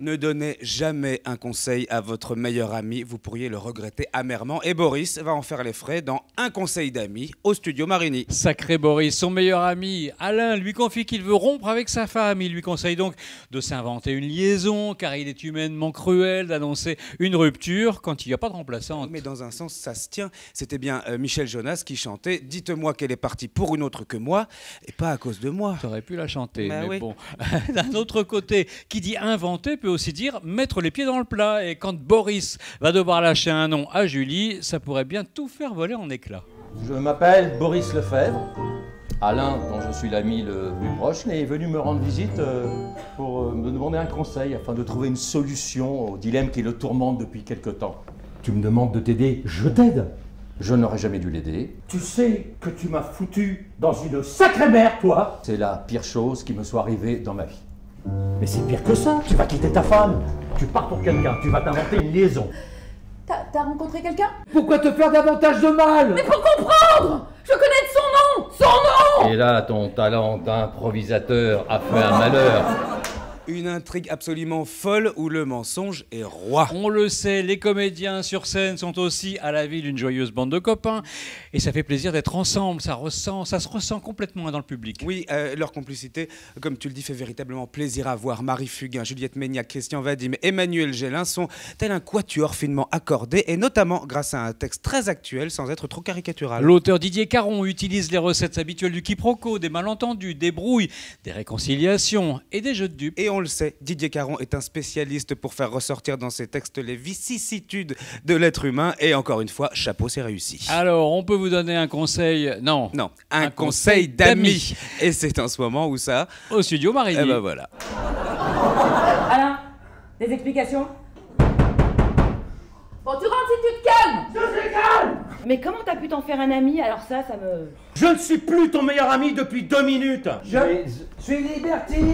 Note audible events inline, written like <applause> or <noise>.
Ne donnez jamais un conseil à votre meilleur ami, vous pourriez le regretter amèrement. Et Boris va en faire les frais dans Un conseil d'amis au studio Marini. Sacré Boris, son meilleur ami Alain lui confie qu'il veut rompre avec sa femme. Il lui conseille donc de s'inventer une liaison, car il est humainement cruel d'annoncer une rupture quand il n'y a pas de remplaçante. Mais dans un sens, ça se tient. C'était bien euh, Michel Jonas qui chantait Dites-moi qu'elle est partie pour une autre que moi, et pas à cause de moi. J'aurais pu la chanter, Bah mais oui. bon. <laughs> D'un autre côté, qui dit inventer peut aussi dire mettre les pieds dans le plat. Et quand Boris va devoir lâcher un nom à Julie, ça pourrait bien tout faire voler en éclats. Je m'appelle Boris Lefebvre. Alain, dont je suis l'ami le plus proche, est venu me rendre visite euh, pour euh, me demander un conseil afin de trouver une solution au dilemme qui le tourmente depuis quelque temps. Tu me demandes de t'aider, je t'aide. Je n'aurais jamais dû l'aider. Tu sais que tu m'as foutu dans une sacrée merde, toi C'est la pire chose qui me soit arrivée dans ma vie. Mais c'est pire que ça, tu vas quitter ta femme, tu pars pour quelqu'un, tu vas t'inventer une liaison. T'as rencontré quelqu'un? Pourquoi te faire davantage de mal? Mais pour comprendre! Je veux connaître son nom! Son nom! Et là, ton talent d'improvisateur a fait un malheur. Une intrigue absolument folle où le mensonge est roi. On le sait, les comédiens sur scène sont aussi à la vie d'une joyeuse bande de copains. Et ça fait plaisir d'être ensemble. Ça, ressent, ça se ressent complètement dans le public. Oui, euh, leur complicité, comme tu le dis, fait véritablement plaisir à voir. Marie Fugain, Juliette Méniac, Christian Vadim, Emmanuel Gélin sont tel un quatuor finement accordé, et notamment grâce à un texte très actuel sans être trop caricatural. L'auteur Didier Caron utilise les recettes habituelles du quiproquo, des malentendus, des brouilles, des réconciliations et des jeux de dupes. Et on le sait, Didier Caron est un spécialiste pour faire ressortir dans ses textes les vicissitudes de l'être humain, et encore une fois, chapeau, c'est réussi. Alors, on peut vous donner un conseil? Non. Non, un, Un conseil conseil d'amis. Et c'est en ce moment où ça. Au studio Marini. Eh ben voilà. Alain Des explications? Bon, tu rentres si tu te calmes Je suis calme Mais comment t'as pu t'en faire un ami? Alors ça, ça me... Je ne suis plus ton meilleur ami depuis deux minutes Je suis libertine